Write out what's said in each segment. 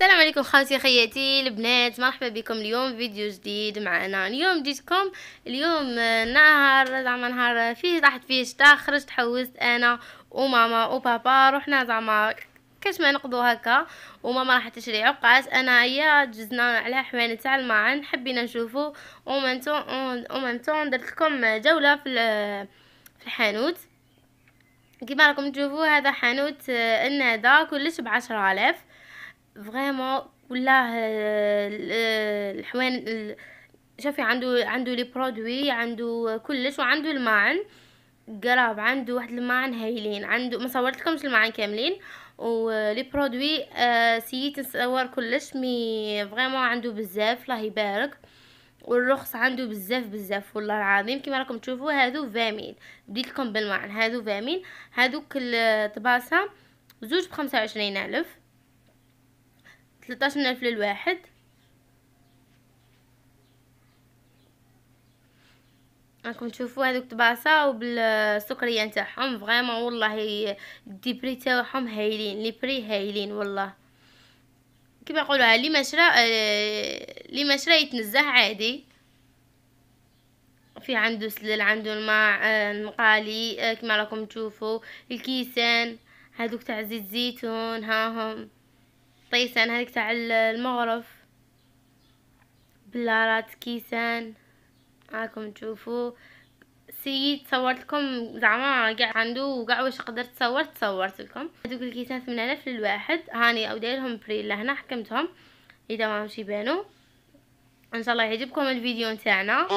السلام عليكم خواتي خياتي البنات مرحبا بكم اليوم فيديو جديد معنا. اليوم جيتكم اليوم نهار زعما نهار فيه طاحت فيه شتا خرجت حوست أنا وماما وبابا رحنا زعما كاش ما نقضوا هكا وماما راح تشري عقاس أنا يا جزنا على حوانت تاع الماعن حبينا نشوفوا ومنتون ومنتون درت لكم جولة في في الحانوت. كيما راكم تشوفوا هذا حانوت النادا كلش بعشرة آلاف. vraiment والله الحوانت شوفي عنده عنده les produits عنده كلش وعنده الماعن. قراب عنده واحد الماعن هايلين عنده ما صورتلكمش الماعن كاملين. و les produits آه essayيت نصور كلش mais vraiment عنده بزاف الله يبارك. والرخص عنده بزاف بزاف والله العظيم. كما راكم تشوفوا هادو فاهمين. بديت لكم بالماعن هادو فاهمين. هادوك الطباسه زوج بخمسة وعشرين ألف. ثلاثة ألف للواحد. راكم تشوفوا هذوك طباسة وبالسكرية نتاعهم. vraiment والله des prix تاعهم هايلين les prix هايلين والله. كيما يقولوها اللي ما شرا اللي ما شرا يتنزه عادي. في عنده سلل عنده الماء المقالي كما راكم تشوفوا الكيسان هذوك تاع زيت زيتون هاهم طيسان هذيك تاع المغرف. بلارات كيسان راكم تشوفوا. سيد صورت لكم زعما كاع عنده وكاع واش قدرت صورت صورت لكم. هذوك الكيسان 8000 للواحد هاني أو دايرهم بري لهنا حكمتهم. إذا ما مش يبانوا إن شاء الله يعجبكم الفيديو نتاعنا.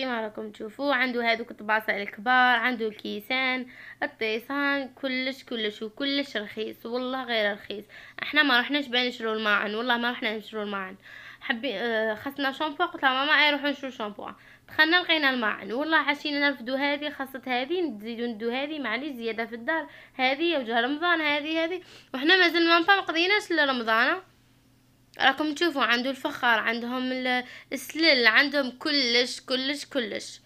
كما راكم تشوفوا؟ عنده هذوك الطباسة الكبار عنده الكيسان الطيسان كلش كلش وكلش رخيص والله غير رخيص. إحنا ما رحناش بين نشرو الماعن والله ما رحنا نشرو الماعن. حبي آه خصنا شامبو قلت لها ماما اي روحو نشرو شامبو. دخلنا لقينا الماعن والله حاشين نرفدو هذه خاصة هذه نزيدو ندو هذه معليش زيادة في الدار. هذه وجه رمضان هذه هذه. وحنا مازال ما مقضيناش لرمضان. راكم تشوفوا عنده الفخر عندهم السلل عندهم كلش كلش كلش.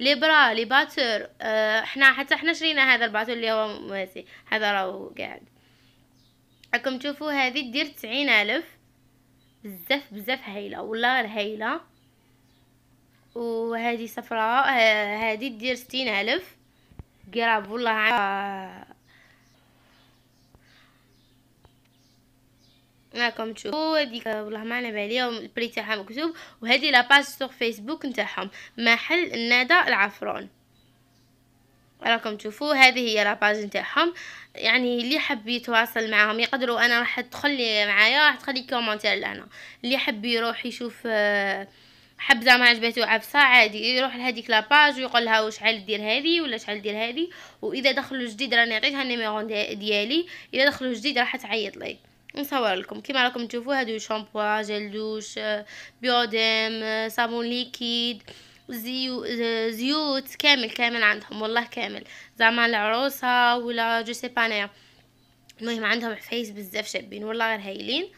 لي برا لي باتر آه إحنا حتى إحنا شرينا هذا الباتر اللي هو مواسي. هذا راهو قاعد. راكم تشوفوا هذه دير تسعين ألف. بزاف بزاف هايلة والله غير هايلة. وهذه صفراء هذه دير ستين ألف. قراب والله راكم تشوفوا هذيك على بالي ال prix تاعها مكتوب. وهذه la page sur Facebook نتاعهم محل الندى العفرون. راكم تشوفوا هذه هي la page نتاعهم. يعني اللي حب يتواصل معاهم يقدروا أنا راح تخلي معايا راح تخلي commentaire لهنا. اللي حب يروح يشوف حب زعما عجبته عفسة عادي يروح لهذيك la page ويقول لها واش شحال دير هذه ولا شحال دير هذه وإذا دخلوا جديد راني عطيتها ال numéro ديالي. إذا دخلوا جديد راح تعيط لي. نصور لكم كيما راكم تشوفوا هادو shampooing gel douche Bioderme savon liquide زيو زيوت كامل كامل عندهم والله كامل. زعما العروسه ولا je sais pas المهم عندهم عفايس بزاف شابين والله غير هايلين.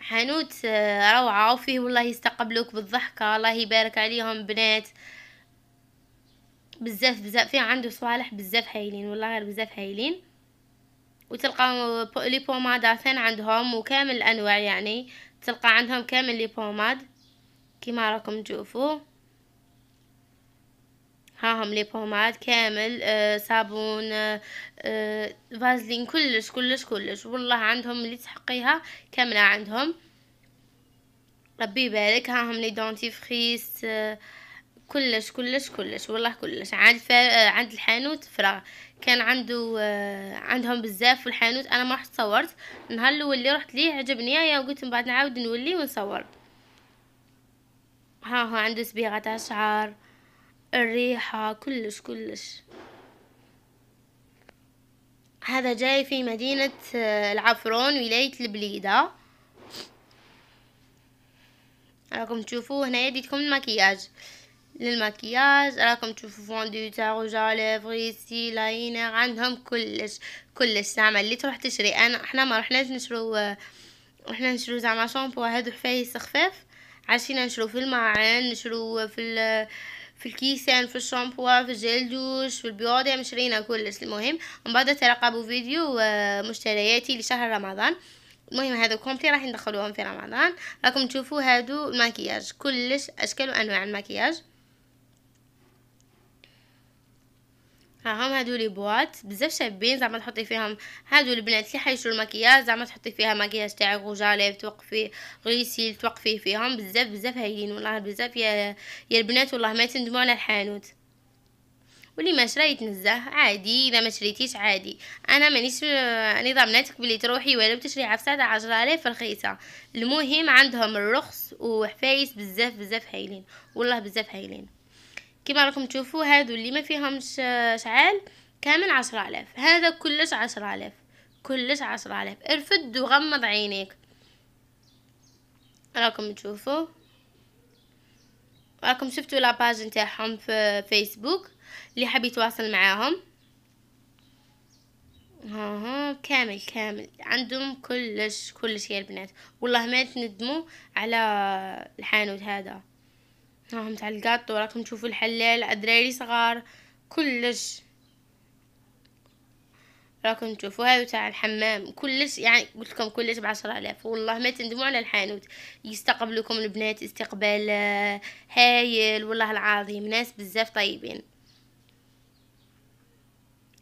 حانوت روعه وفيه والله يستقبلوك بالضحكة الله يبارك عليهم بنات. بزاف بزاف فيه عنده صوالح بزاف هايلين والله غير بزاف هايلين. وتلقى لي بوماداتين عندهم وكامل الأنواع يعني. تلقى عندهم كامل لي بوماد كيما راكم تشوفوا. ها هم لي بوماد كامل آه صابون آه آه فازلين كلش كلش كلش. والله عندهم اللي تحقيها كاملة عندهم. ربي يبارك. ها هم لي دونتيفريس آه كلش كلش كلش. والله كلش. عند عند الحانوت فراغ كان عنده عندهم بزاف في الحانوت. أنا ما رحت صورت. النهار الأول اللي رحت ليه عجبني يا قلت من بعد نعاود نولي ونصور. ها هو عنده صبيغة تاع شعر الريحة كلش كلش. هذا جاي في مدينة العفرون ولاية البليدة. راكم تشوفوا هنا يديتكم المكياج. للمكياج راكم تشوفوا fond de teint rouge à lèvres eye-liner عندهم كلش كلش. زعما اللي تروح تشري أنا إحنا ما رحناش نشرو رحنا نشرو زعما شامبو هادو عفايس خفاف. عشينا نشرو في الماعن نشرو في في الكيسان في الشامبو في ال gel douche في البيوضة مشرينا كلش. المهم من بعد ترقبوا فيديو آه، مشترياتي لشهر رمضان. المهم هذا complet راح ندخلوهم في رمضان. راكم تشوفوا هادو الماكياج. كلش أشكال وأنواع الماكياج. هاهم هادو les boîtes. بزاف شابين زعما تحطي فيهم هادو البنات اللي حيشرو المكياج زعما تحطي فيها مكياج تاعك غوجاليف توقفي غيسيل توقفي فيهم. بزاف بزاف هايلين والله بزاف يا يا البنات والله ما تندموا على الحانوت. واللي ما شرا يتنزه عادي. إذا ما شريتيش عادي. أنا مانيش اني ضامناتك بلي تروحي ولو تشري عفسة تاع عشرة آلاف رخيصه المهم عندهم الرخص وحفايس بزاف بزاف هايلين. والله بزاف هايلين. كما راكم تشوفوا هادو اللي ما فيهمش شعال؟ كامل عشرة آلاف. هذا كلش عشرة آلاف. كلش عشرة آلاف. ارفد وغمض عينيك. راكم تشوفوا؟ راكم شفتوا لاباج نتاعهم في فيسبوك اللي حاب يتواصل معاهم؟ ها ها كامل كامل. عندهم كلش كلش يا البنات والله ما تندموا على الحانوت هذا. راهم تاع القاطو راكم تشوفوا الحلال أدراري صغار كلش. راكم تشوفوا هذا تاع الحمام كلش يعني قلت لكم كلش بعشرة آلاف. والله ما تندموا على الحانوت. يستقبلكم البنات استقبال آه، هايل والله العظيم ناس بزاف طيبين.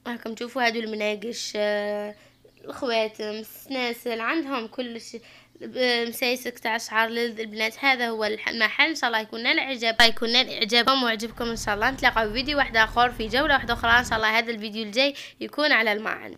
راكم تشوفوا هادو المناقش آه، الخواتم السناسل عندهم كلش مسايسك تاع شعر للبنات. هذا هو المحل. إن شاء الله يكون نال إعجاب. يكون نال إعجابكم وعجبكم إن شاء الله نتلاقاو في فيديو واحد آخر في جولة واحدة أخرى. إن شاء الله هذا الفيديو الجاي يكون على المعن